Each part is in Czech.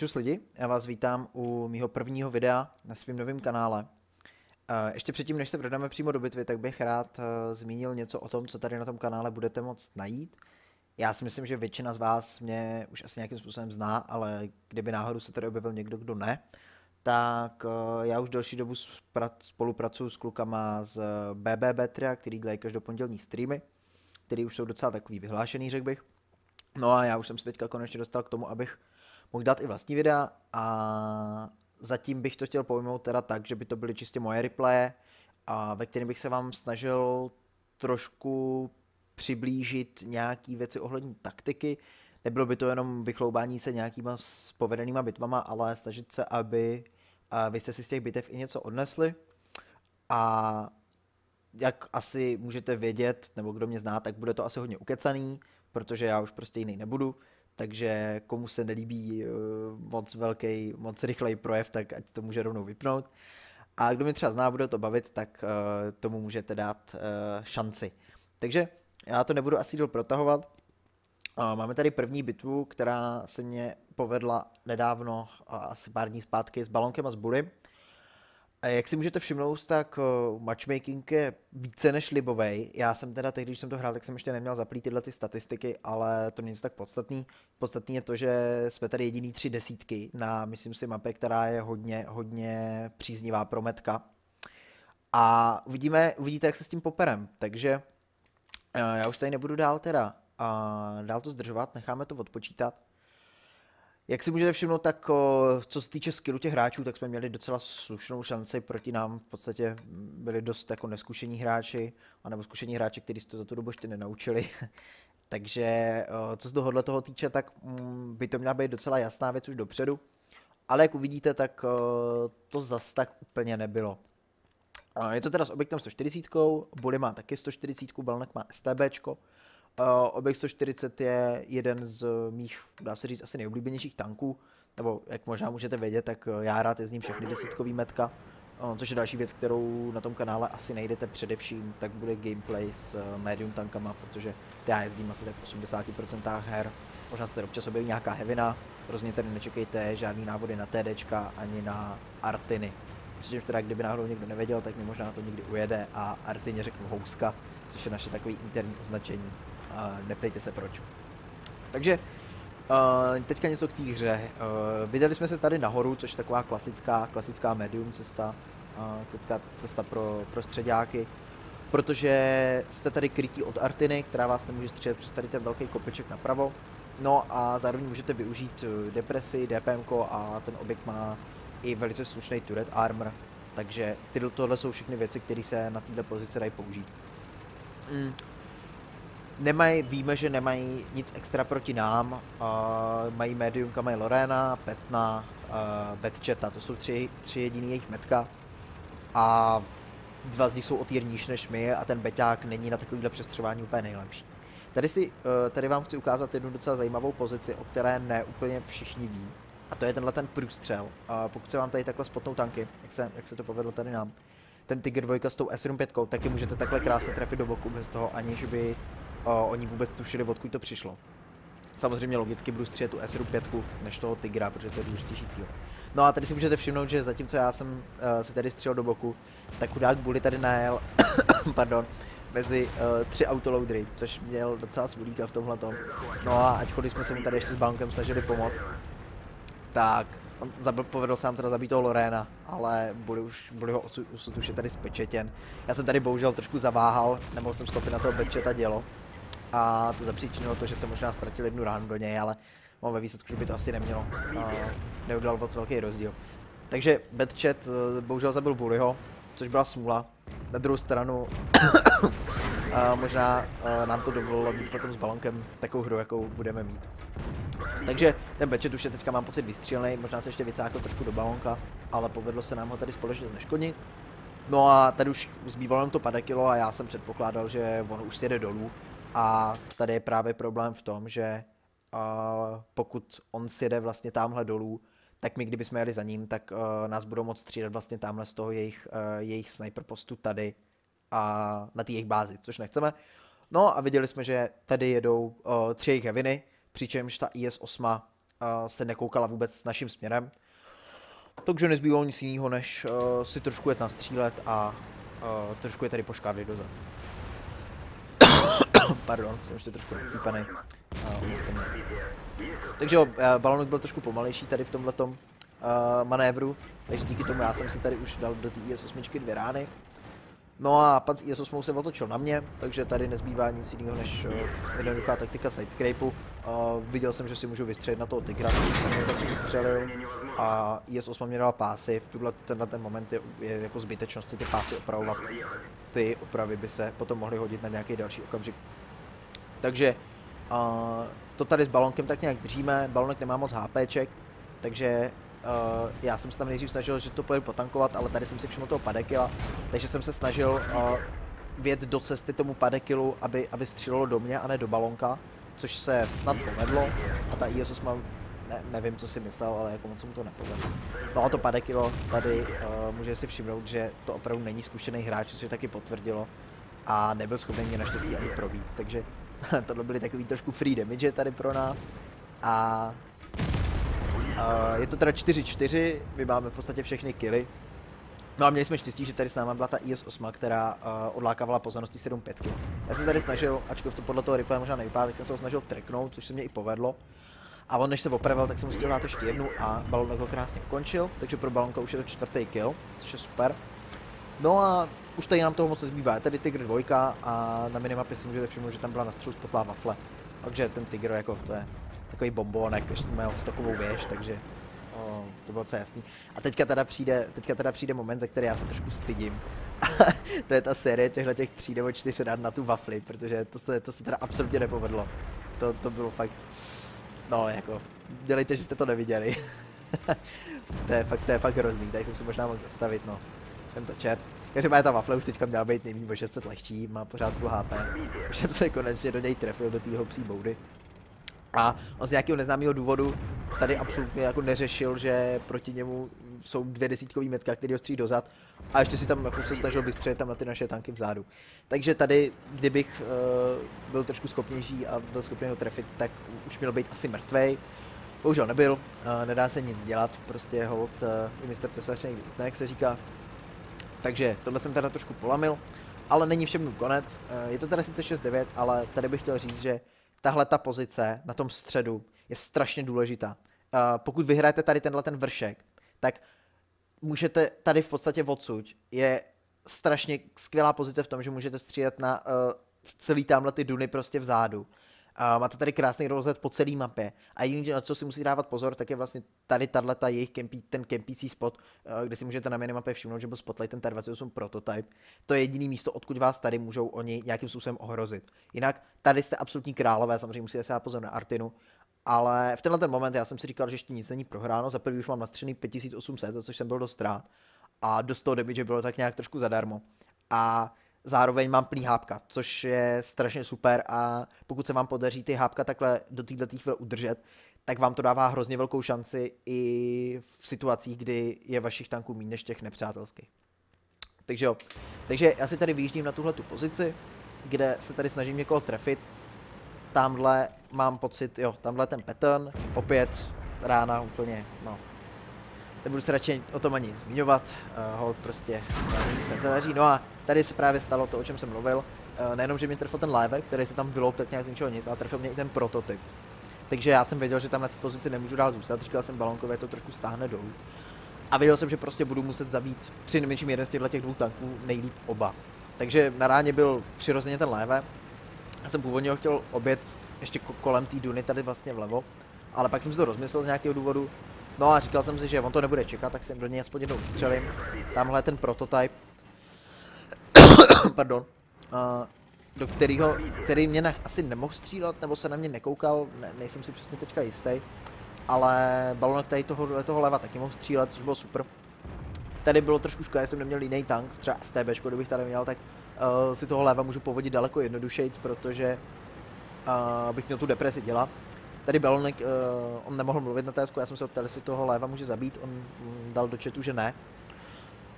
Čus lidi, já vás vítám u mého prvního videa na svém novém kanále. Eh, ještě předtím, než se vrhneme přímo do bitvy, tak bych rád eh, zmínil něco o tom, co tady na tom kanále budete moct najít. Já si myslím, že většina z vás mě už asi nějakým způsobem zná, ale kdyby náhodou se tady objevil někdo, kdo ne, tak eh, já už delší dobu spolupracuju s klukama z BB Betria, který dělají každopondělní streamy, který už jsou docela takový vyhlášený, řekl bych. No a já už jsem se teďka konečně dostal k tomu, abych mohl dát i vlastní videa a zatím bych to chtěl pojmout teda tak, že by to byly čistě moje replaye a ve kterém bych se vám snažil trošku přiblížit nějaký věci ohledně taktiky. Nebylo by to jenom vychloubání se nějakýma povedenýma bitvama, ale snažit se, aby vy jste si z těch bitev i něco odnesli. A jak asi můžete vědět, nebo kdo mě zná, tak bude to asi hodně ukecaný, protože já už prostě jiný nebudu takže komu se nelíbí uh, moc velký, moc rychlej projev, tak ať to může rovnou vypnout. A kdo mi třeba zná, bude to bavit, tak uh, tomu můžete dát uh, šanci. Takže já to nebudu asi díl protahovat. Máme tady první bitvu, která se mě povedla nedávno, asi pár dní zpátky, s balonkem a s bully. A jak si můžete všimnout, tak uh, matchmaking je více než libovej. Já jsem teda tehdy, když jsem to hrál, tak jsem ještě neměl zaplít tyhle ty statistiky, ale to není tak podstatný. Podstatný je to, že jsme tady jediný tři desítky na, myslím si, mapě, která je hodně, hodně příznivá pro metka. A uvidíme, uvidíte, jak se s tím poperem. Takže uh, já už tady nebudu dál teda uh, dál to zdržovat, necháme to odpočítat. Jak si můžete všimnout, tak co se týče skillu těch hráčů, tak jsme měli docela slušnou šanci proti nám. V podstatě byli dost jako neskušení hráči, anebo zkušení hráči, kteří to za tu dobu ještě nenaučili. Takže co se tohohle toho týče, tak mm, by to měla být docela jasná věc už dopředu. Ale jak uvidíte, tak to zas tak úplně nebylo. Je to teda s objektem 140, Body má taky 140, Balnek má STBčko, Uh, Objekt 140 je jeden z mých, dá se říct, asi nejoblíbenějších tanků, nebo jak možná můžete vědět, tak eh, já rád jezdím všechny desítkový metka, uh, což je další věc, kterou na tom kanále asi najdete především, tak bude gameplay s medium tankama, protože já jezdím asi tak v 80% her, možná se tady občas objeví nějaká hevina, rozhodně tady nečekejte žádný návody na TDčka ani na Artiny. Přičemž teda, kdyby náhodou někdo nevěděl, tak mi možná to někdy ujede a Artině řeknu houska, což je naše takový interní označení a neptejte se proč. Takže uh, teďka něco k té hře. Uh, vydali jsme se tady nahoru, což je taková klasická, klasická medium cesta, uh, klasická cesta pro, pro středáky, protože jste tady krytí od Artiny, která vás nemůže střílet přes tady ten velký kopeček napravo. No a zároveň můžete využít depresi, DPM a ten objekt má i velice slušný turret armor, takže tyhle, tohle jsou všechny věci, které se na této pozici dají použít. Mm nemají, víme, že nemají nic extra proti nám, uh, mají mediumka, mají Lorena, Petna, uh, Betcheta, to jsou tři, tři jediný jejich metka a dva z nich jsou o týr níž než my a ten Beťák není na takovýhle přestřování úplně nejlepší. Tady, si, uh, tady vám chci ukázat jednu docela zajímavou pozici, o které ne úplně všichni ví. A to je tenhle ten průstřel. Uh, pokud se vám tady takhle spotnou tanky, jak se, jak se to povedlo tady nám, ten Tiger 2 s tou S75, taky můžete takhle krásně trefit do boku bez toho, aniž by o, oni vůbec tušili, odkud to přišlo. Samozřejmě logicky budu střílet tu S5 než toho Tigra, protože to je důležitější cíl. No a tady si můžete všimnout, že zatímco já jsem uh, si tady střílel do boku, tak chudák Bully tady najel, pardon, mezi uh, tři autoloadery, což měl docela svůlíka v tomhle tom. No a ačkoliv jsme se mu tady ještě s bankem snažili pomoct, tak on zabil, povedl sám teda zabít toho Lorena, ale Bully už, Bully ho odsud už je tady spečetěn. Já jsem tady bohužel trošku zaváhal, nemohl jsem skopit na toho Betcheta dělo a to zapříčinilo to, že jsem možná ztratil jednu ránu do něj, ale mám ve výsledku, že by to asi nemělo. A neudělal moc velký rozdíl. Takže Badchat eh, bohužel zabil Bullyho, což byla smůla. Na druhou stranu možná a nám to dovolilo mít potom s balonkem takovou hru, jakou budeme mít. Takže ten Badchat už je teďka mám pocit vystřílený, možná se ještě vycákl trošku do balonka, ale povedlo se nám ho tady společně zneškodnit. No a tady už zbývalo to 50 kilo a já jsem předpokládal, že on už sjede dolů, a tady je právě problém v tom, že uh, pokud on sjede vlastně tamhle dolů, tak my kdybychom jeli za ním, tak uh, nás budou moct střílet vlastně tamhle z toho jejich, uh, jejich sniper postu tady a na té jejich bázi, což nechceme. No a viděli jsme, že tady jedou uh, tři jejich heviny, přičemž ta IS-8 uh, se nekoukala vůbec naším směrem. Takže nezbývalo nic jiného, než uh, si trošku jet nastřílet a uh, trošku je tady poškádlit dozad. Pardon, jsem ještě trošku nachcípaný. Uh, takže jo, balonok byl trošku pomalejší tady v tomhletom uh, manévru, takže díky tomu já jsem si tady už dal do té IS-8 dvě rány. No a pan z IS-8 se otočil na mě, takže tady nezbývá nic jiného než uh, jednoduchá taktika sidescrapeu. Uh, viděl jsem, že si můžu vystřelit na toho tygra, takže jsem mě taky vystřelil. A IS-8 mě dala pásy, v tuhle tenhle ten moment je, je jako zbytečnost si ty pásy opravovat. Ty opravy by se potom mohly hodit na nějaký další okamžik. Takže uh, to tady s balonkem tak nějak držíme, balonek nemá moc HPček, takže Uh, já jsem se tam nejdřív snažil, že to pojedu potankovat, ale tady jsem si všiml toho padekila, takže jsem se snažil uh, vjet do cesty tomu padekilu, aby, aby střílelo do mě a ne do balonka, což se snad povedlo. A ta IS-8 ne, nevím, co si myslel, ale jako moc mu to nepovedlo. No a to padekilo tady uh, může si všimnout, že to opravdu není zkušený hráč, což taky potvrdilo. A nebyl schopný mě naštěstí ani probít, takže tohle byly takový trošku free damage tady pro nás. A Uh, je to teda 4-4, my máme v podstatě všechny killy. No a měli jsme štěstí, že tady s náma byla ta IS-8, která uh, odlákávala pozornosti 7 5 Já jsem tady snažil, ačkoliv to podle toho replay možná nevypadá, tak jsem se ho snažil trknout, což se mě i povedlo. A on než se opravil, tak jsem musel dát ještě jednu a balon ho krásně ukončil, takže pro balonka už je to čtvrtý kill, což je super. No a už tady nám toho moc nezbývá, je tady Tiger 2 a na minimapě si můžete všimnout, že tam byla na střelu spotlá wafle. Takže ten Tiger jako to je takový bombonek, ještě měl takovou věž, takže o, to bylo co jasný. A teďka teda přijde, teďka teda přijde moment, ze který já se trošku stydím. to je ta série těchto těch tří nebo čtyř rád na tu wafli, protože to se, to se teda absolutně nepovedlo. To, to bylo fakt, no jako, dělejte, že jste to neviděli. to, je fakt, to je fakt hrozný, tady jsem se možná mohl zastavit, no. Ten to čert. Každopádně ta wafle už teďka měla být nejméně o 600 lehčí, má pořád full HP. Už jsem se konečně do něj trefil, do té psí boudy. A on z nějakého neznámého důvodu tady absolutně jako neřešil, že proti němu jsou dvě desítkový metka, který ho stří dozad a ještě si tam jako se snažil vystřelit tam na ty naše tanky vzadu. Takže tady, kdybych uh, byl trošku schopnější a byl schopný ho trefit, tak už měl být asi mrtvej. Bohužel nebyl, uh, nedá se nic dělat, prostě hold uh, i mistr tesař někdy utne, jak se říká. Takže tohle jsem teda trošku polamil, ale není všem konec. Uh, je to teda sice 6-9, ale tady bych chtěl říct, že tahle ta pozice na tom středu je strašně důležitá. Uh, pokud vyhrajete tady tenhle ten vršek, tak můžete tady v podstatě odsuť. Je strašně skvělá pozice v tom, že můžete střílet na uh, celý tamhle ty duny prostě vzadu. Uh, máte tady krásný rozhled po celé mapě. A jediné, na co si musí dávat pozor, tak je vlastně tady tato jejich kempí, ten kempící spot, uh, kde si můžete na minimapě všimnout, že byl Spotlight ten T28 prototype. To je jediný místo, odkud vás tady můžou oni nějakým způsobem ohrozit. Jinak tady jste absolutní králové, samozřejmě musíte se dát pozor na Artinu, ale v tenhle ten moment já jsem si říkal, že ještě nic není prohráno. Za prvý už mám nastřený 5800, za což jsem byl dost rád. A dost toho damage bylo tak nějak trošku zadarmo. A zároveň mám plný hápka, což je strašně super a pokud se vám podaří ty hápka takhle do této chvíle udržet, tak vám to dává hrozně velkou šanci i v situacích, kdy je vašich tanků méně než těch nepřátelských. Takže jo, takže já si tady vyjíždím na tuhle tu pozici, kde se tady snažím někoho trefit. Tamhle mám pocit, jo, tamhle ten pattern, opět rána úplně, no, nebudu se radši o tom ani zmiňovat, uh, hold prostě uh, nic nezadaří. No a tady se právě stalo to, o čem jsem mluvil. Uh, nejenom, že mě trefil ten live, který se tam vyloup tak nějak z ničeho nic, ale trefil mě i ten prototyp. Takže já jsem věděl, že tam na té pozici nemůžu dál zůstat, říkal jsem balonkově, to trošku stáhne dolů. A věděl jsem, že prostě budu muset zabít při nejmenším jeden z těch dvou tanků, nejlíp oba. Takže na ráně byl přirozeně ten live. Já jsem původně ho chtěl obět ještě kolem té duny tady vlastně vlevo, ale pak jsem si to rozmyslel z nějakého důvodu, No a říkal jsem si, že on to nebude čekat, tak jsem do něj aspoň jednou vystřelím. Tamhle ten prototyp. Pardon. Uh, do kterého, který mě na, asi nemohl střílet, nebo se na mě nekoukal, ne, nejsem si přesně teďka jistý. Ale balonek tady toho, toho leva taky mohl střílet, což bylo super. Tady bylo trošku škoda, že jsem neměl jiný tank, třeba STB, kdybych tady měl, tak uh, si toho leva můžu povodit daleko jednodušejc, protože uh, bych měl tu depresi dělat. Tady Belonek, uh, on nemohl mluvit na TSku, já jsem se optal, jestli toho Léva může zabít, on dal do chatu, že ne.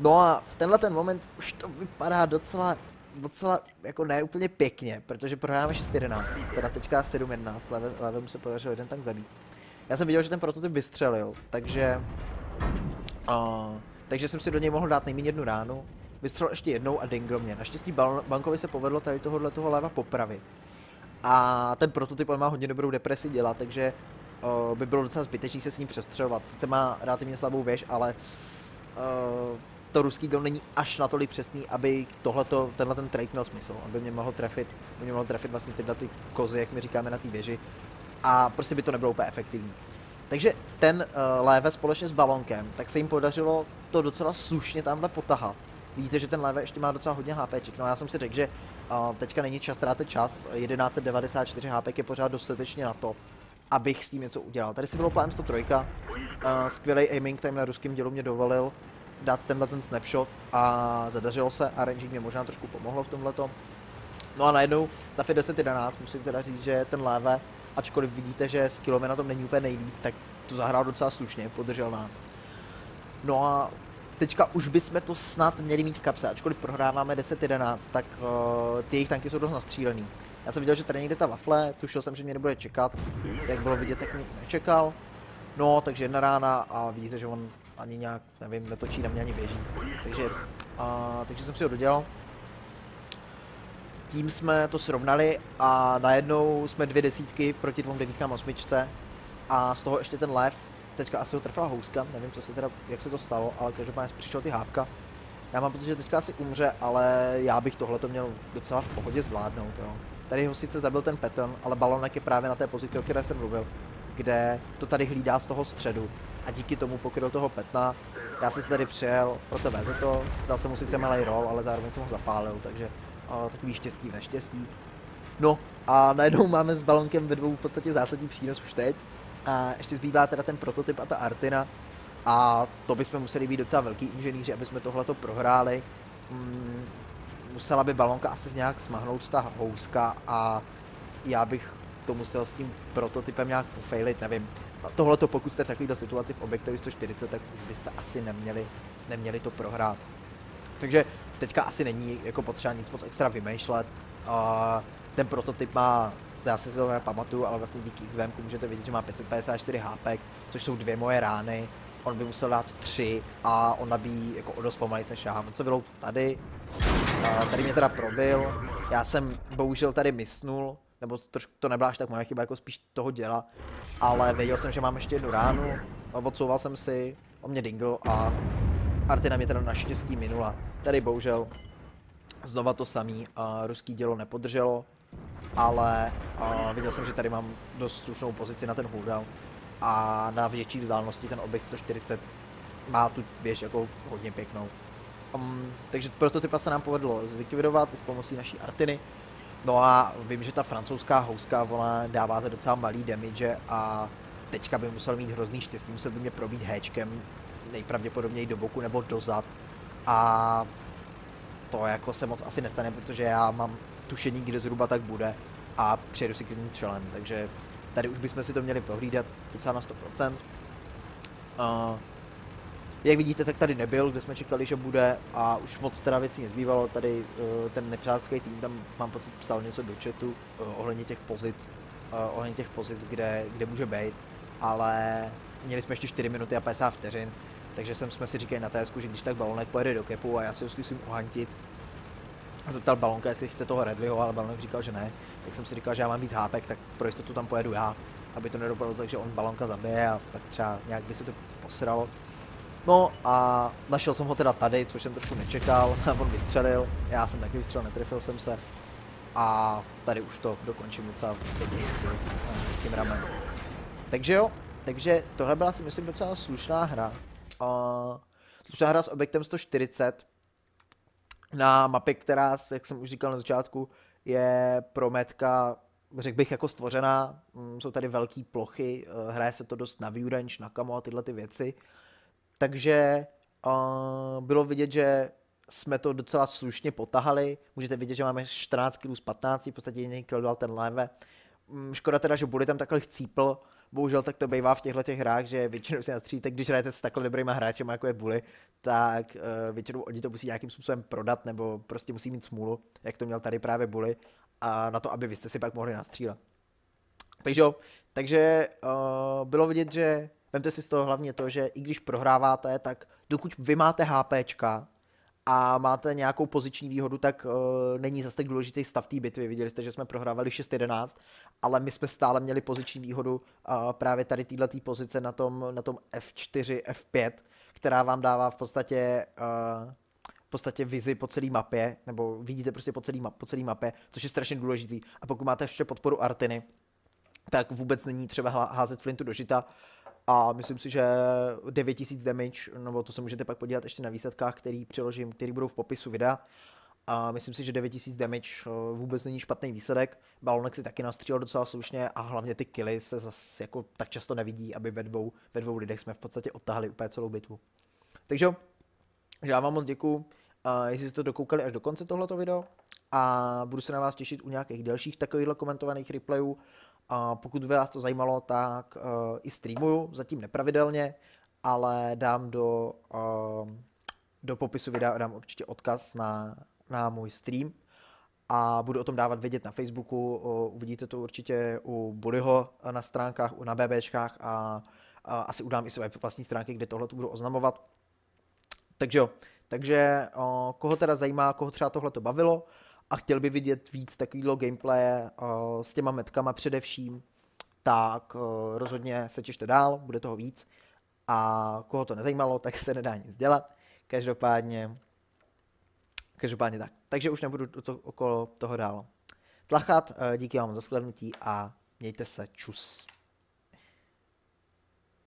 No a v tenhle ten moment už to vypadá docela, docela jako ne úplně pěkně, protože prohráváme 6-11, teda teďka 7-11, Léve, mu se podařilo jeden tank zabít. Já jsem viděl, že ten prototyp vystřelil, takže... Uh, takže jsem si do něj mohl dát nejméně jednu ránu. Vystřelil ještě jednou a dingl mě. Naštěstí bankovi se povedlo tady tohohle toho leva popravit. A ten prototyp on má hodně dobrou depresi dělat, takže uh, by bylo docela zbytečný se s ním přestřelovat. Sice má relativně slabou věž, ale uh, to ruský gol není až natolik přesný, aby tohleto, tenhle ten trade měl smysl. Aby mě mohl trefit, aby mě mohl trefit vlastně tyhle ty kozy, jak my říkáme na té věži. A prostě by to nebylo úplně efektivní. Takže ten uh, léve společně s balonkem, tak se jim podařilo to docela slušně tamhle potahat. Vidíte, že ten léve ještě má docela hodně HPček. No já jsem si řekl, že uh, teďka není čas ztrácet čas. 1194 HP je pořád dostatečně na to, abych s tím něco udělal. Tady si bylo plán 103. Uh, skvělý aiming time na ruském dělu mě dovolil dát tenhle ten snapshot a zadařilo se a RNG mě možná trošku pomohlo v tomhle. No a najednou stav je 10-11, musím teda říct, že ten léve, ačkoliv vidíte, že skillové na tom není úplně nejlíp, tak to zahrál docela slušně, podržel nás. No a teďka už bychom to snad měli mít v kapse, ačkoliv prohráváme 10-11, tak uh, ty jejich tanky jsou dost nastřílený. Já jsem viděl, že tady někde ta wafle, tušil jsem, že mě nebude čekat, jak bylo vidět, tak mě nečekal. No, takže jedna rána a vidíte, že on ani nějak, nevím, netočí na mě ani běží. Takže, a, takže jsem si ho dodělal. Tím jsme to srovnali a najednou jsme dvě desítky proti dvou devítkám osmičce a z toho ještě ten lev, teďka asi ho trefila houska, nevím, co se teda, jak se to stalo, ale každopádně přišel ty hápka. Já mám pocit, že teďka asi umře, ale já bych tohle to měl docela v pohodě zvládnout, jo. Tady ho sice zabil ten Peton, ale balonek je právě na té pozici, o které jsem mluvil, kde to tady hlídá z toho středu a díky tomu pokryl toho petna. Já jsem si tady přijel, proto veze to, dal jsem mu sice malý roll, ale zároveň jsem ho zapálil, takže o, takový štěstí v neštěstí. No a najednou máme s balonkem ve dvou v podstatě zásadní přínos už teď. A ještě zbývá teda ten prototyp a ta Artina. A to bychom museli být docela velký inženýři, aby jsme tohleto prohráli. Mm, musela by balonka asi nějak smahnout ta houska a já bych to musel s tím prototypem nějak pofailit, nevím. Tohle to pokud jste v takovéto situaci v objektovi 140, tak už byste asi neměli, neměli to prohrát. Takže teďka asi není jako potřeba nic moc extra vymýšlet. Uh, ten prototyp má, já si to pamatuju, ale vlastně díky XVM můžete vidět, že má 554 HP, což jsou dvě moje rány. On by musel dát tři a on nabíjí jako o dost pomalej než já. On se tady, uh, tady mě teda probil, já jsem bohužel tady misnul, nebo trošku to nebyla až tak moje chyba, jako spíš toho děla, ale věděl jsem, že mám ještě jednu ránu, odsouval jsem si, o mě dingl a Artina mě teda naštěstí minula. Tady bohužel znova to samý, a ruský dělo nepodrželo, ale a viděl jsem, že tady mám dost slušnou pozici na ten cooldown a na větší vzdálenosti ten objekt 140 má tu věž jako hodně pěknou. Um, takže prototypa se nám povedlo zlikvidovat s pomocí naší Artiny. No a vím, že ta francouzská houska, ona dává za docela malý damage a teďka by musel mít hrozný štěstí, musel by mě probít héčkem nejpravděpodobněji do boku nebo dozad a to jako se moc asi nestane, protože já mám tušení, kde zhruba tak bude a přijedu si k tím čelem, takže tady už bychom si to měli prohlídat docela na 100%. Uh, jak vidíte, tak tady nebyl, kde jsme čekali, že bude a už moc teda věcí nezbývalo. Tady uh, ten nepřátelský tým tam mám pocit psal něco do chatu uh, ohledně těch pozic, uh, ohledně těch pozic, kde, kde může být, ale měli jsme ještě 4 minuty a 50 vteřin, takže jsem, jsme si říkali na TSku, že když tak balonek pojede do kepu a já si ho zkusím uhantit. A zeptal balonka, jestli chce toho Redleyho, ale balonek říkal, že ne. Tak jsem si říkal, že já mám víc hápek, tak pro jistotu tam pojedu já, aby to nedopadlo tak, že on balonka zabije a pak třeba nějak by se to posralo. No a našel jsem ho teda tady, což jsem trošku nečekal, on vystřelil, já jsem taky vystřelil, netrefil jsem se. A tady už to dokončím docela pěkný styl s tím ramem. Takže jo, takže tohle byla si myslím docela slušná hra. Uh, slušná hra s objektem 140 na mapě, která, jak jsem už říkal na začátku, je pro metka, řekl bych, jako stvořená. Mm, jsou tady velké plochy, uh, hraje se to dost na view range, na kamo a tyhle ty věci. Takže uh, bylo vidět, že jsme to docela slušně potahali. Můžete vidět, že máme 14 kg z 15, v podstatě jiný kill dal ten leve. Um, škoda teda, že Bully tam takhle chcípl. Bohužel tak to bývá v těchto těch hrách, že většinou si nastříte, když hrajete s takhle dobrýma hráči, jako je Bully, tak uh, většinou oni to musí nějakým způsobem prodat, nebo prostě musí mít smůlu, jak to měl tady právě Bully, a na to, aby vy jste si pak mohli nastřílet. Takže Takže uh, bylo vidět, že vemte si z toho hlavně to, že i když prohráváte, tak dokud vy máte HPčka, a máte nějakou poziční výhodu, tak uh, není zase tak důležitý stav té bitvy. Viděli jste, že jsme prohrávali 6-11, ale my jsme stále měli poziční výhodu uh, právě tady této pozice na tom, na tom F4, F5, která vám dává v podstatě uh, v podstatě vizi po celé mapě, nebo vidíte prostě po celé po celý mapě, což je strašně důležitý. A pokud máte ještě podporu Artiny, tak vůbec není třeba házet flintu do žita, a myslím si, že 9000 damage, nebo to se můžete pak podívat ještě na výsledkách, který přiložím, který budou v popisu videa. A myslím si, že 9000 damage eh, vůbec není špatný výsledek. Balonek si taky nastřílel docela slušně a hlavně ty killy se zase jako tak často nevidí, aby ve dvou, ve dvou lidech jsme v podstatě odtahli úplně celou bitvu. Takže já vám moc děkuju, jestli jste to dokoukali až do konce tohoto video a budu se na vás těšit u nějakých dalších takovýchhle komentovaných replayů. A pokud by vás to zajímalo, tak uh, i streamuju, zatím nepravidelně, ale dám do, uh, do popisu videa dám určitě odkaz na, na můj stream a budu o tom dávat vědět na Facebooku, uh, uvidíte to určitě u Buliho na stránkách, na BBčkách a, a asi udám i své vlastní stránky, kde tohle budu oznamovat. Takže jo, takže uh, koho teda zajímá, koho třeba tohle to bavilo, a chtěl by vidět víc takového gameplaye uh, s těma metkama především, tak uh, rozhodně se těšte dál, bude toho víc. A koho to nezajímalo, tak se nedá nic dělat. Každopádně, každopádně tak. Takže už nebudu to, okolo toho dál tlachat. Uh, díky vám za shlednutí a mějte se. Čus.